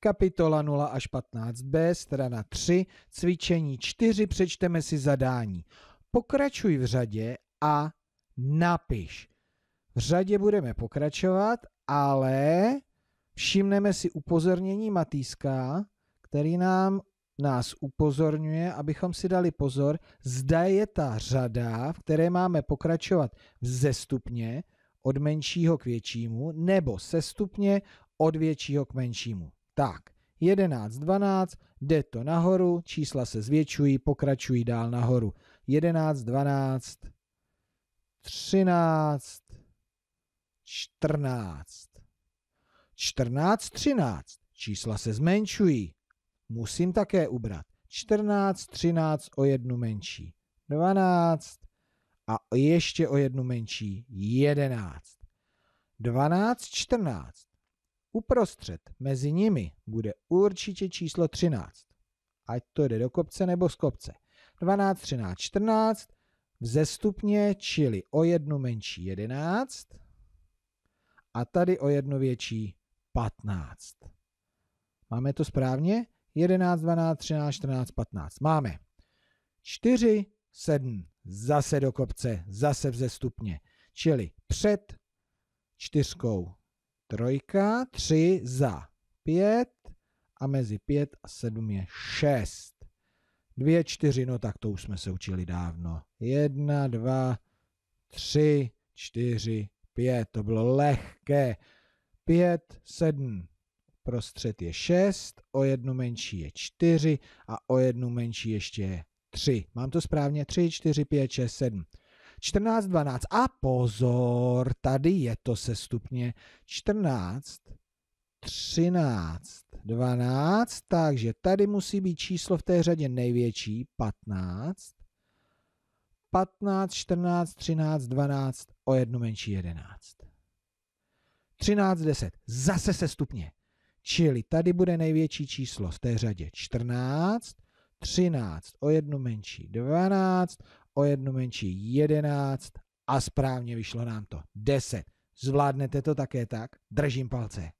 Kapitola 0 až 15b, strana 3, cvičení 4, přečteme si zadání. Pokračuj v řadě a napiš. V řadě budeme pokračovat, ale všimneme si upozornění Matýska, který nám nás upozorňuje, abychom si dali pozor, zda je ta řada, v které máme pokračovat vzestupně od menšího k většímu, nebo sestupně od většího k menšímu. Tak, 11, 12, jde to nahoru, čísla se zvětšují, pokračují dál nahoru. 11, 12, 13, 14. 14, 13. Čísla se zmenšují. Musím také ubrat. 14, 13 o jednu menší. 12 a ještě o jednu menší. 11. 12, 14. Uprostřed mezi nimi bude určitě číslo 13. Ať to jde do kopce nebo z kopce. 12, 13, 14. Vzestupně, čili o jednu menší 11 a tady o jednu větší 15. Máme to správně? 11, 12, 13, 14, 15. Máme 4, 7, zase do kopce, zase vzestupně. Čili před čtyřkou trojka, 3 za 5 a mezi 5 a 7 je 6. 2, 4, no tak to už jsme se učili dávno. 1, 2, 3, 4, 5, to bylo lehké. 5, 7, prostřed je 6, o jednu menší je 4 a o jednu menší ještě je 3. Mám to správně? 3, 4, 5, 6, 7. 14, 12 a pozor, tady je to sestupně 14, 13, 12, takže tady musí být číslo v té řadě největší 15, 15, 14, 13, 12, o jednu menší 11. 13, 10, zase se stupně. Čili tady bude největší číslo v té řadě 14, 13, o jednu menší 12, o jednu menší 11 a správně vyšlo nám to 10. Zvládnete to také tak? Držím palce.